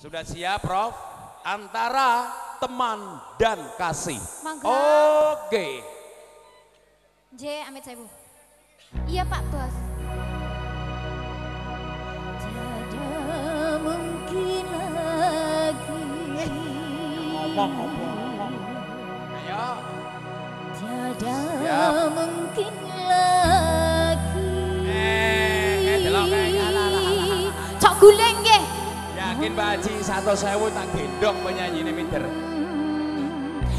Sudah siap Prof? Antara teman dan kasih. Mangga. Oke. J, amit saya bu. Iya Pak Bos. Tiada mungkin lagi. Ngomong, ngomong, ngomong. Ayo. Tiada Siap. mungkin lagi. Eh, eh, delok alah. Cok nggih. Yakin Pak Haji satu sewu tak gendong penyanyi ini minder.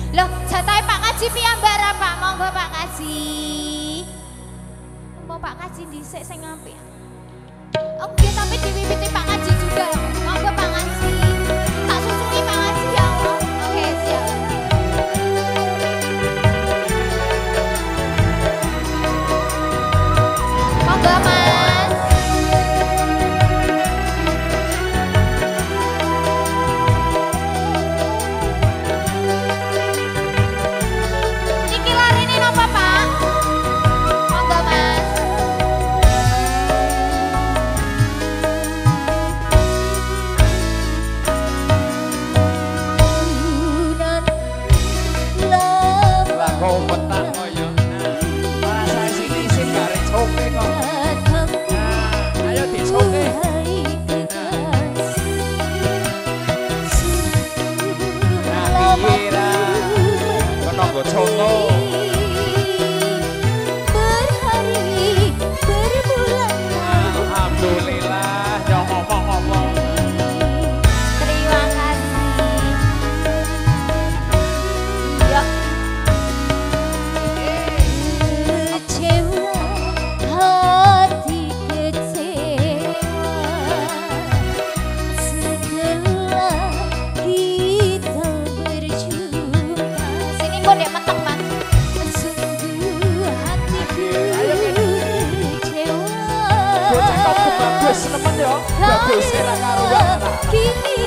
Loh, jatahe Pak Kaji piyambak ra Pak? Monggo Pak Kaji. Mau Pak Kaji dhisik sing apik. Oke, tapi diwiwiti 我操 bagus nemen yo. Bagus era karuan. Kini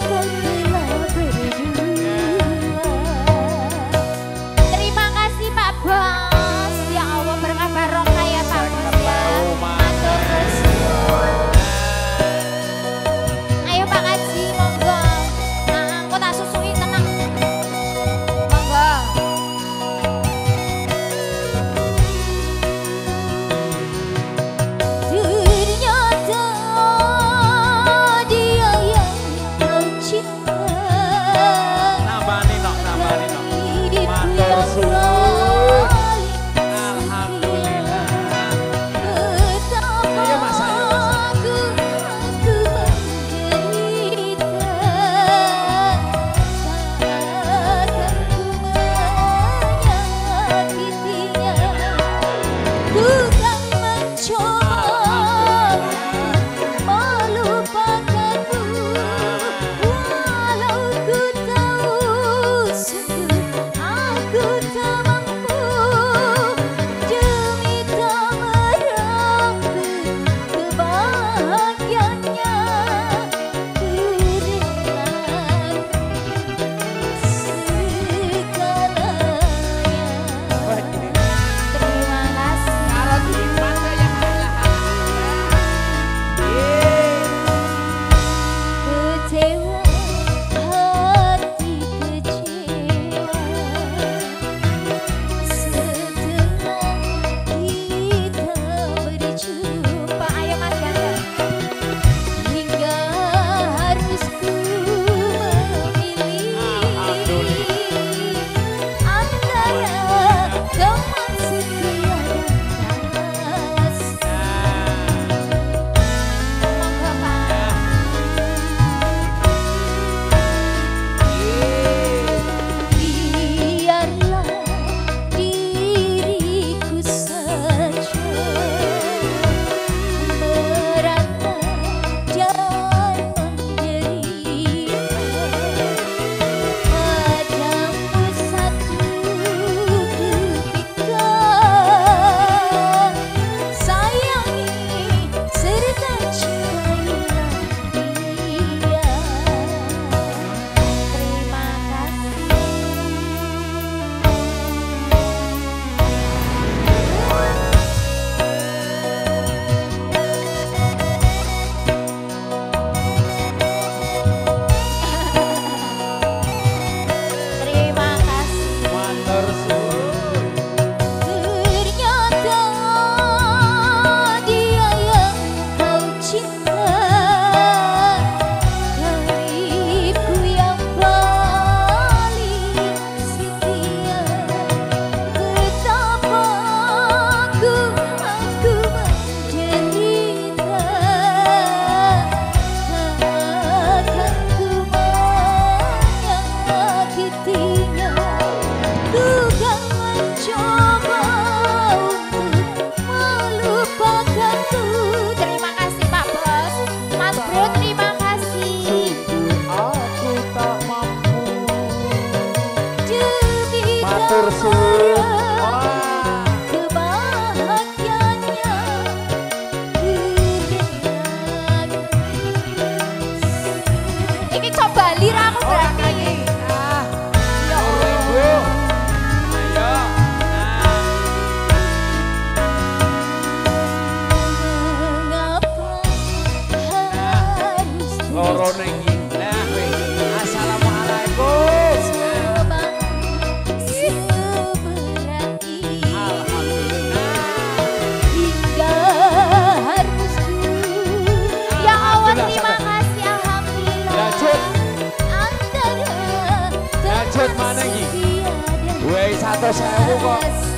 再下一吧。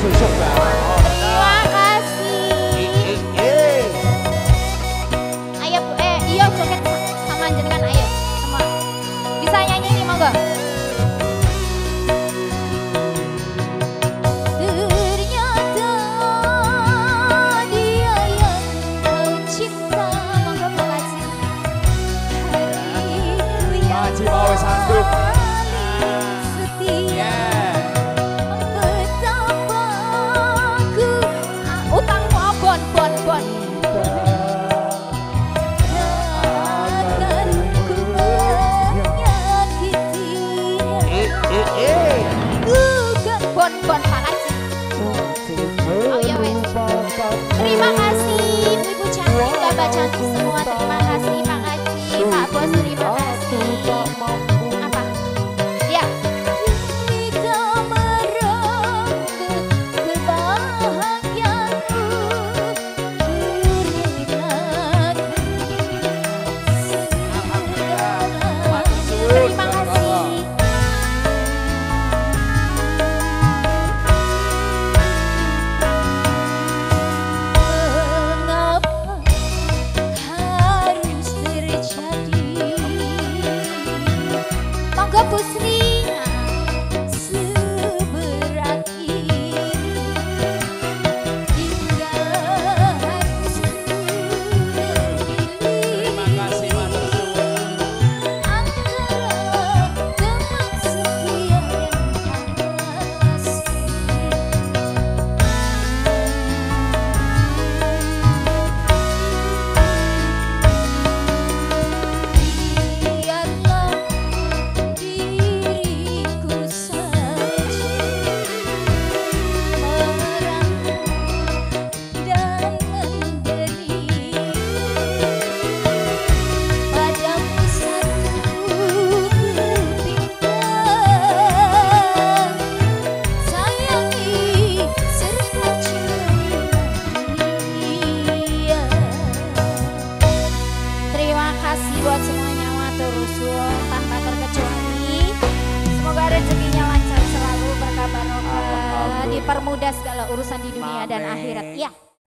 susuk Terima kasih. Ayo bu, eh iyo joget sama jenengan ayo semua. Bisa nyanyi nih monggo. Terima kasih. Terima kasih. akhirat. Ya.